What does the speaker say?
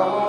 Oh.